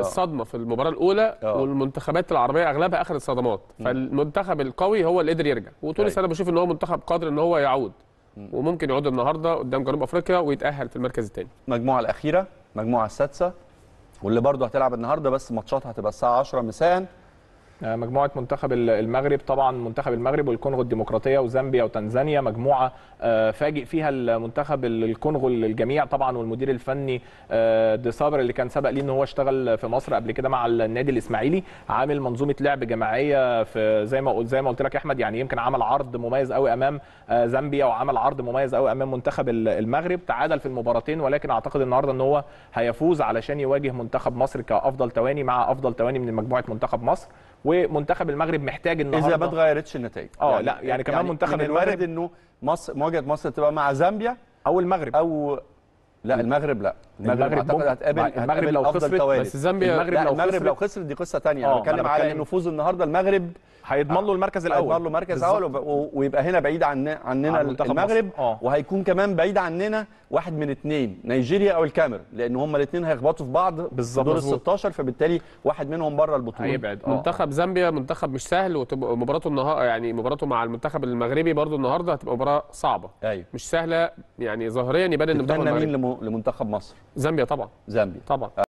الصدمة في المباراة الأولى آه. والمنتخبات العربية أغلبها اخذت صدمات فالمنتخب القوي هو اللي قدر يرجع. وتونس أيوة. أنا بشوف إن هو منتخب قادر إن هو يعود. وممكن يعود النهارده قدام جنوب أفريقيا ويتأهل في المركز الثاني المجموعه الأخيرة المجموعه السادسة واللي برضه هتلعب النهارده بس ماتشاتها هتبقى الساعة 10 مساء. آه، مجموعة منتخب ال- المغرب طبعا منتخب المغرب والكونغو الديمقراطية وزامبيا وتنزانيا مجموعة آه، فاجئ فيها المنتخب ال- الكونغو الجميع طبعا والمدير الفني آه، دي صابر اللي كان سبق ليه إن هو اشتغل في مصر قبل كده مع النادي الإسماعيلي عامل منظومة لعب جماعية في زي ما زي ما قلت لك يا أحمد يعني يمكن عمل عرض مميز قوي أمام آه، زامبيا وعمل عرض مميز قوي أمام منتخب ال- المغرب. تعادل في المباراتين ولكن أعتقد النهارده إن هو هيفوز علشان يواجه منتخب مصر كأفضل تواني مع أفضل تواني من مجموعة منتخب مصر. ومنتخب المغرب محتاج النهارده. إذا ما اتغيرتش النتائج. آه، لا، يعني كمان منتخب من الوارد المغرب- إنه مصر مواجهة مصر تبقى مع زامبيا أو المغرب. أو لا المغرب لا. المغرب أعتقد ممكن- هتقابل المغرب لو خسرت،. بس زامبيا المغرب لو المغرب خسرت- لو خسرت دي قصة ثانية آه، أنا بتكلم على بتكلم- انه فوز النهارده المغرب هيضمن له المركز هيضمن الأول له مركز. أول وب- و- ويبقى هنا بعيد عن عننا عن منتخب المغرب. مصر. آه. وهيكون كمان بعيد عننا واحد من اثنين نيجيريا أو الكاميرون لأن هما الاثنين هيخبطوا في بعض بالظبط. في دور ال مظبوط. 16 فبالتالي واحد منهم بره البطولة. هيبعد. آه. منتخب زامبيا منتخب مش سهل وتبقى مباراته النهارده يعني مباراته مع المنتخب المغربي برضو النهارده هتبقى مباراة صعبة. أيوه. مش سهلة يعني ظاهريا يبان ان المنتخب مين لمنتخب مصر؟ زامبيا طبعا. زامبيا. طبعا.